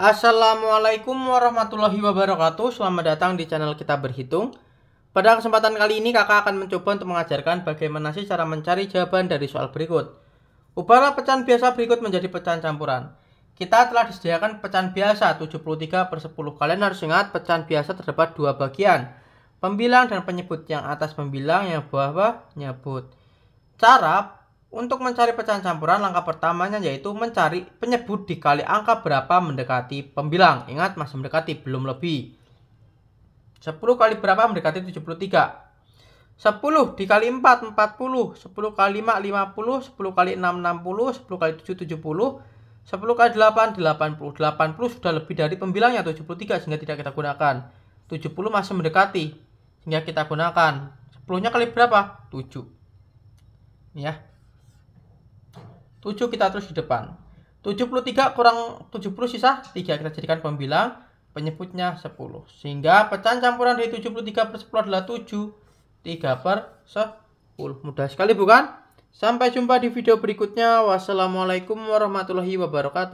Assalamualaikum warahmatullahi wabarakatuh. Selamat datang di channel kita berhitung. Pada kesempatan kali ini kakak akan mencoba untuk mengajarkan bagaimana sih cara mencari jawaban dari soal berikut. Ubahlah pecahan biasa berikut menjadi pecahan campuran. Kita telah disediakan pecahan biasa 73 per 10 Kalian harus ingat pecahan biasa terdapat dua bagian. Pembilang dan penyebut. Yang atas pembilang, yang bawah nyebut. Cara untuk mencari pecahan campuran, langkah pertamanya yaitu mencari penyebut dikali angka berapa mendekati pembilang. Ingat, masih mendekati, belum lebih. 10 kali berapa mendekati 73? 10 dikali 4, 40. 10 kali 5, 50. 10 kali 6, 60. 10 kali 7, 70. 10 kali 8, 80. 80 sudah lebih dari pembilangnya 73 sehingga tidak kita gunakan. 70 masih mendekati sehingga kita gunakan. 10-nya kali berapa? 7. Ya. 7 kita terus di depan. 73 kurang 70 sisa 3 kita jadikan pembilang penyebutnya 10. Sehingga pecahan campuran dari 73 per 10 adalah 7. 3 per 10. Mudah sekali bukan? Sampai jumpa di video berikutnya. Wassalamualaikum warahmatullahi wabarakatuh.